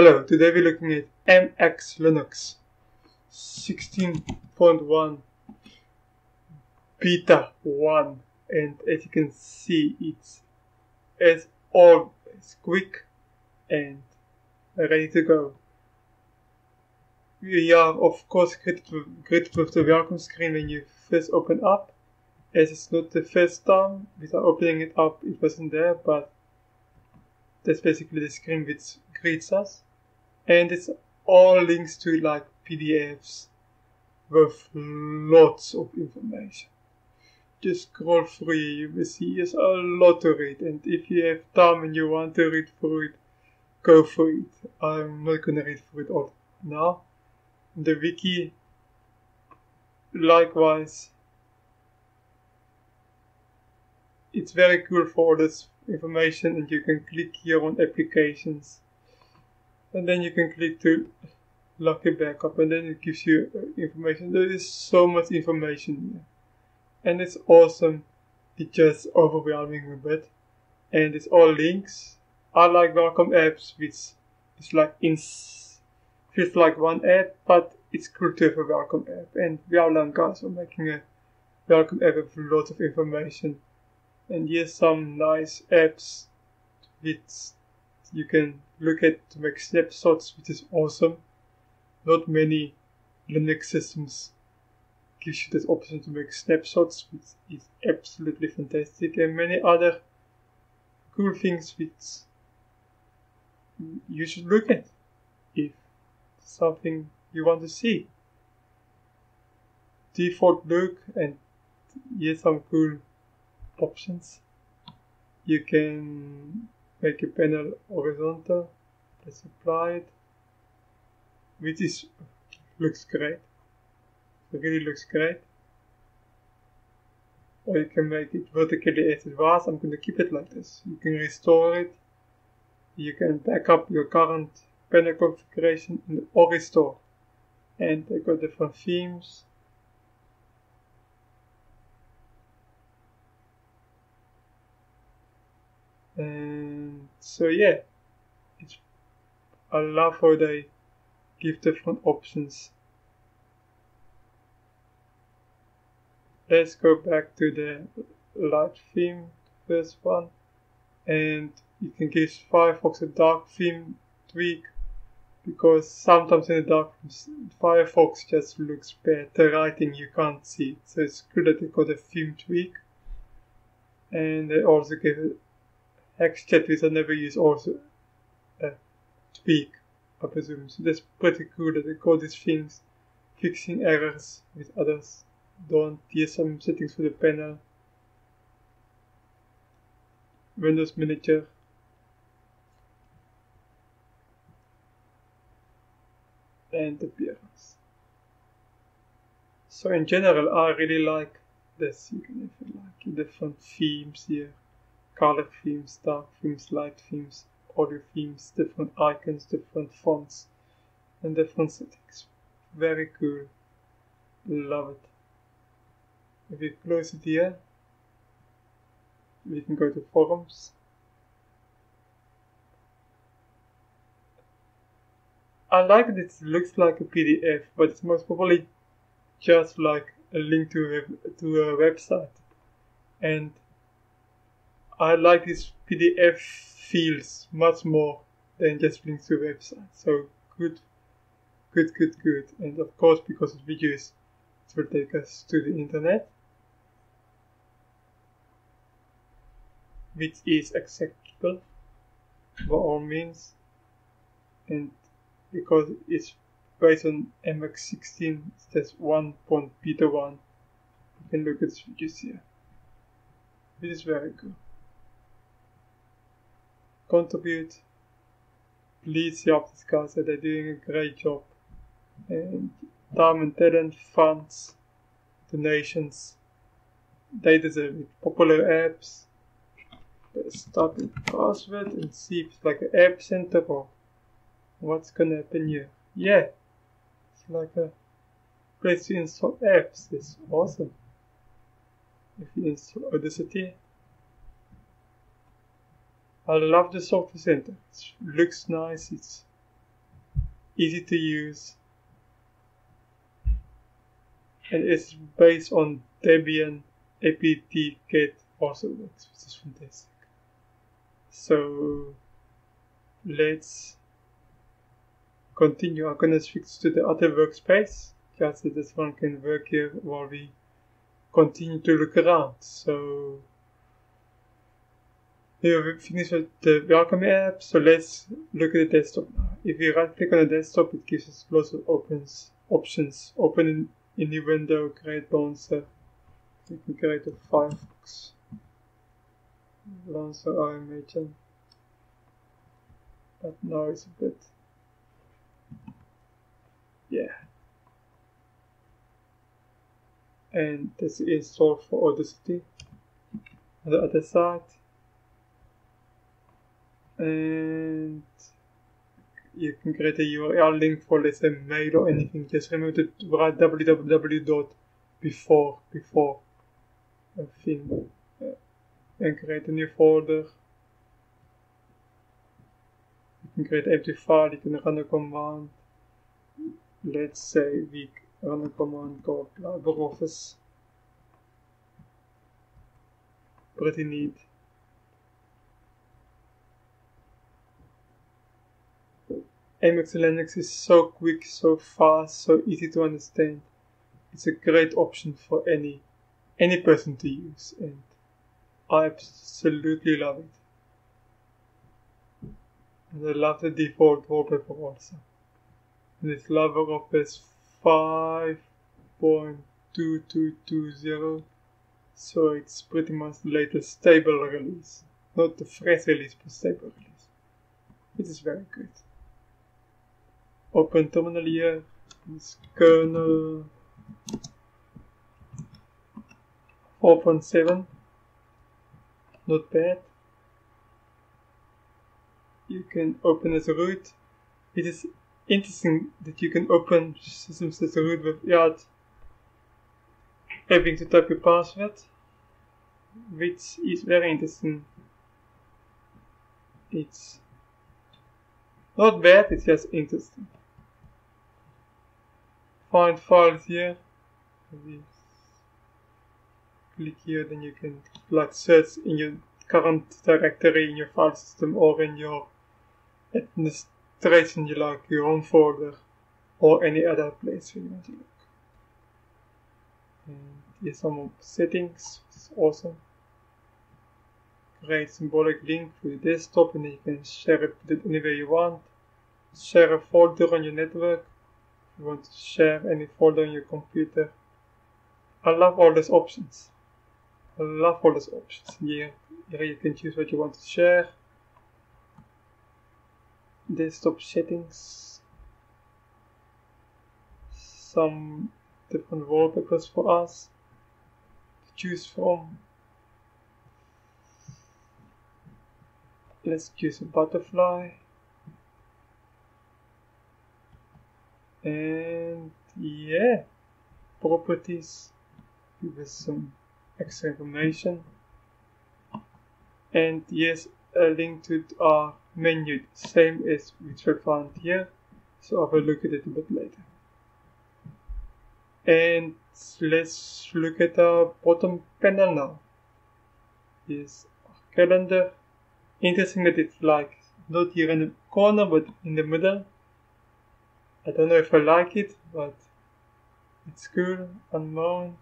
Hello, today we're looking at MX Linux 16.1 Beta 1 and as you can see it's as always quick and ready to go. We are of course greeted with the welcome screen when you first open up. As it's not the first time without opening it up it wasn't there but that's basically the screen which greets us. And it's all links to like PDFs with lots of information. Just scroll through, you will see there's a lot to read. And if you have time and you want to read through it, go for it. I'm not gonna read through it all now. The wiki, likewise, it's very cool for all this information and you can click here on applications and then you can click to lock it back up and then it gives you uh, information. There is so much information here. And it's awesome. It's just overwhelming a bit and it's all links. I like welcome apps which is like in feels like one app but it's cool to have a welcome app. And we are guys are making a welcome app with lots of information. And here's some nice apps which you can look at to make snapshots which is awesome not many linux systems gives you this option to make snapshots which is absolutely fantastic and many other cool things which you should look at if something you want to see default look and here's some cool options. You can make a panel horizontal, let's apply it, which is looks great. It really looks great. Or you can make it vertically as it was. I'm going to keep it like this. You can restore it. You can back up your current panel configuration in or restore. And I got different themes and so yeah it's I love how they give different options. Let's go back to the light theme first one. And you can give Firefox a dark theme tweak because sometimes in the dark Firefox just looks bad the writing you can't see so it's good that they got a theme tweak. And they also give Hexchat which I never use also uh, tweak, I presume. So that's pretty cool that they call these things fixing errors with others don't. Here's some settings for the panel. Windows Manager. And appearance. So in general I really like this. You can even like the different themes here color themes, dark themes, light themes, audio themes, different icons, different fonts, and different settings. Very cool. Love it. If we close it here, we can go to forums. I like that it looks like a PDF, but it's most probably just like a link to a, to a website. And I like these PDF fields much more than just links to websites. So good, good, good, good. And of course, because of videos, it will take us to the internet, which is acceptable by all means. And because it's based on MX16, that's 1.beta1, you can look at the videos here. This is very good contribute. Please help these guys. They're doing a great job. And time and talent, funds, donations. They deserve it. Popular apps. Let's start with password and see if it's like an app center or what's gonna happen here. Yeah, it's like a place to install apps. It's awesome. If you install Audacity, I love the software center. It looks nice. It's easy to use, and it's based on Debian apt-get also works, which is fantastic. So let's continue. I'm gonna switch to the other workspace just so this one can work here while we continue to look around. So here we finished with the welcome app, so let's look at the desktop now. If we right click on the desktop, it gives us lots of opens, options. Open in, in new window, create launcher. You can create a Firefox launcher, I imagine. But now it's a bit, yeah. And this is installed for Audacity. On the other side, and you can create a URL link for let's say mail or anything. Just remember to write www dot before before a thing and create a new folder. You can create empty file, you can run a command. Let's say we run a command called LibreOffice. Pretty neat. MX Linux is so quick, so fast, so easy to understand. It's a great option for any any person to use and I absolutely love it. And I love the default wallpaper also. And it's LibreOffice 5.2220 so it's pretty much the latest stable release. Not the fresh release, but stable release. It is very good open terminal here is kernel 4.7 not bad you can open as a root. It is interesting that you can open systems as a root without having to type your password which is very interesting. It's not bad it's just interesting find files here. Click here then you can like search in your current directory in your file system or in your administration you like your own folder or any other place you want to look. And here's some settings is awesome. Create symbolic link for your desktop and then you can share it anywhere you want. Share a folder on your network you want to share any folder on your computer. I love all these options. I love all these options. Here, here you can choose what you want to share. Desktop settings. Some different wallpapers for us to choose from. Let's choose a butterfly. And yeah properties. Give us some extra information. And yes a link to our menu same as which we found here. So I will look at it a bit later. And let's look at our bottom panel now. Is calendar. Interesting that it's like not here in the corner but in the middle I don't know if I like it, but it's cool, unmount,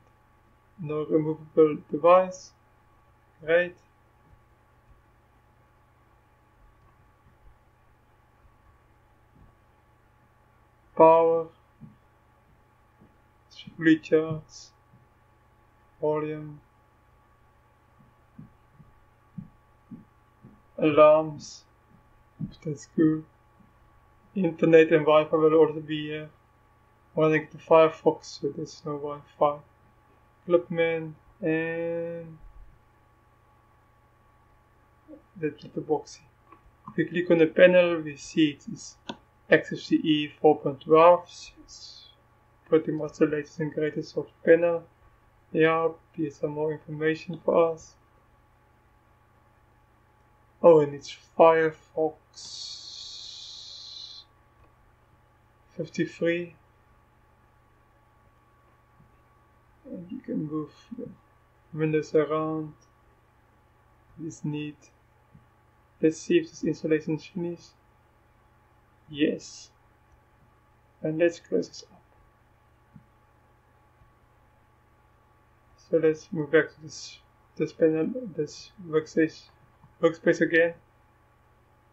no removable device, great. Power, charged, volume, alarms, that's cool internet and Wi-Fi will also be uh, running to Firefox, with there's no Wi-Fi. Clipman and that's the box. If we click on the panel, we see it is XFCE 4.12. It's pretty much the latest and greatest of the panel. Yeah, here's some more information for us. Oh, and it's Firefox 53 and you can move your windows around. This neat. Let's see if this installation is finished. Yes. And let's close this up. So let's move back to this this panel this workspace workspace again.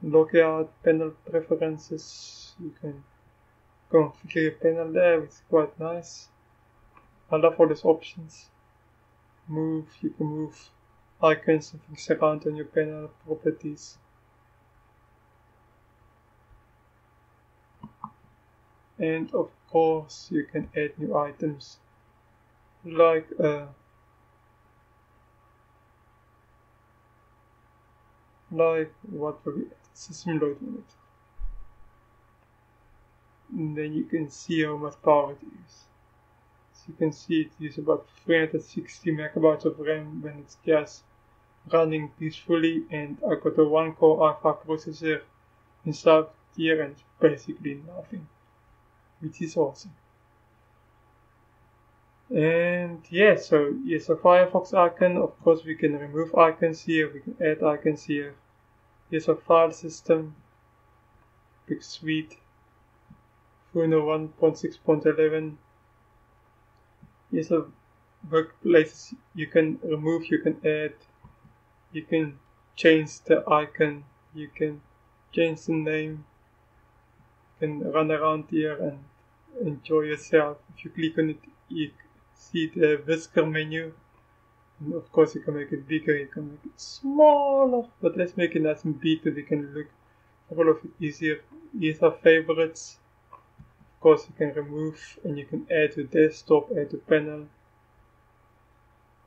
Lookout panel preferences. You can configure your panel there it's quite nice. I love all these options. Move you can move icons and things around on your panel properties. And of course you can add new items like uh, like what will be system load unit and then you can see how much power it uses so you can see it uses about 360 megabytes of RAM when it's just running peacefully and I got a one core alpha processor installed here and basically nothing which is awesome. And yeah so yes a Firefox icon of course we can remove icons here we can add icons here. Here's a file system. Big suite Funo 1.6.11 here's a workplace you can remove you can add you can change the icon you can change the name you can run around here and enjoy yourself. If you click on it you see the whisker menu. And of course you can make it bigger you can make it smaller but let's make it nice and big so we can look all of it easier these are favorites course you can remove and you can add to desktop add to panel.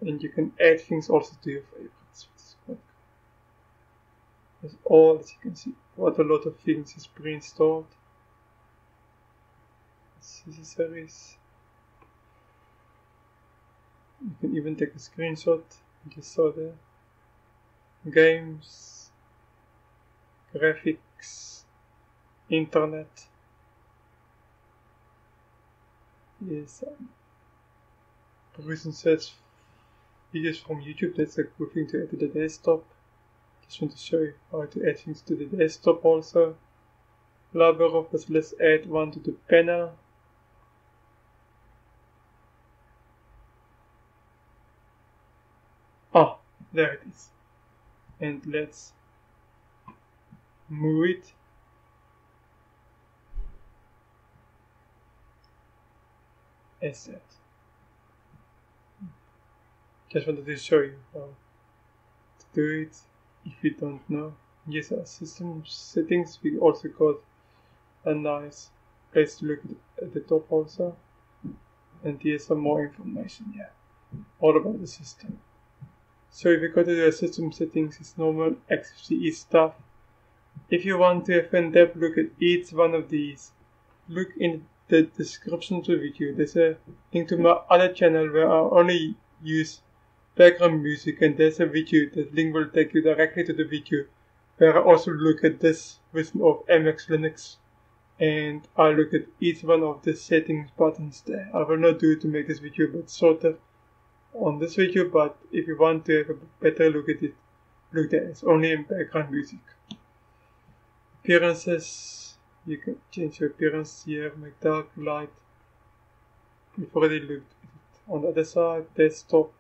And you can add things also to your favorites that's all as you can see. What a lot of things is pre-installed. Accessories you can even take a screenshot you just saw there games graphics internet yes person says videos from YouTube that's a good thing to add to the desktop just want to show you how to add things to the desktop also LibreOffice let's add one to the panel Ah, there it is. And let's move it. Asset. Just wanted to show you how to do it if you don't know. Yes, system settings we also got a nice place to look at the top also. And here's some more information here. All about the system. So if you go to the system settings, it's normal XFCE stuff. If you want to have in depth look at each one of these, look in the description the video. There's a link to my other channel where I only use background music and there's a video. The link will take you directly to the video where I also look at this version of MX Linux and I look at each one of the settings buttons there. I will not do it to make this video but sort of on this video, but if you want to have a better look at it, look there. It's only in background music. Appearances, you can change your appearance here, make dark, light. We've already looked at it. On the other side, desktop,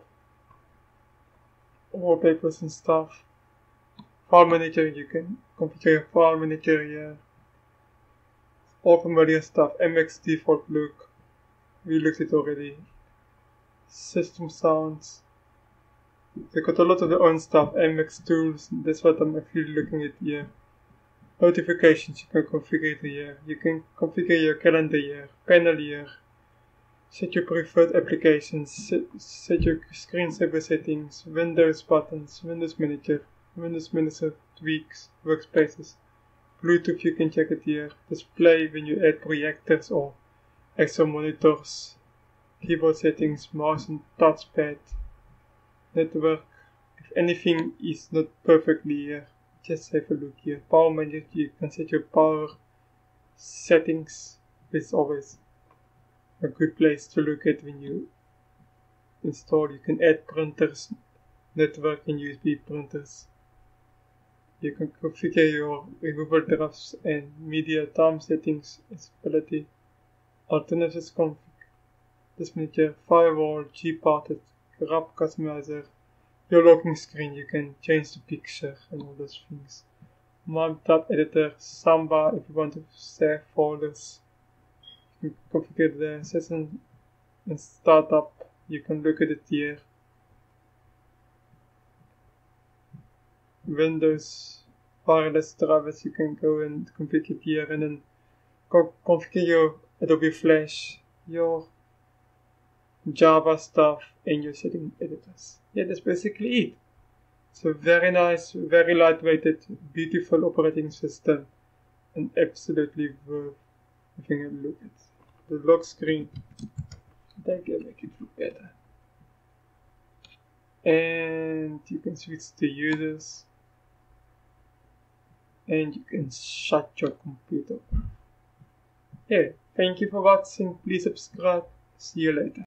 wallpapers and stuff. File manager, you can configure your file manager here. All familiar stuff, MX default look. We looked at it already system sounds. They got a lot of their own stuff, MX tools, that's what I'm actually looking at here. Notifications you can configure here. You can configure your calendar here, panel here. Set your preferred applications, set, set your screensaver settings, Windows buttons, Windows Manager, Windows Manager tweaks, workspaces. Bluetooth you can check it here. Display when you add projectors or extra monitors keyboard settings, mouse and touchpad, network. If anything is not perfectly here, just have a look here. Power manager, you can set your power settings is always a good place to look at when you install. You can add printers, network and USB printers. You can configure your removal drafts and media time settings as ability. Alternatives config. This your firewall, Gparted, GRUB Customizer, your locking screen, you can change the picture and all those things. MapTab editor, Samba if you want to save folders. You can configure the session and startup. You can look at it here. Windows wireless drivers, you can go and configure it here and then configure your Adobe Flash, your Java stuff, and your setting editors. Yeah, that's basically it. It's a very nice, very lightweighted, beautiful operating system, and absolutely worth having a look at. The lock screen, they can make it look better. And you can switch to users, and you can shut your computer. Yeah, thank you for watching. Please subscribe. See you later.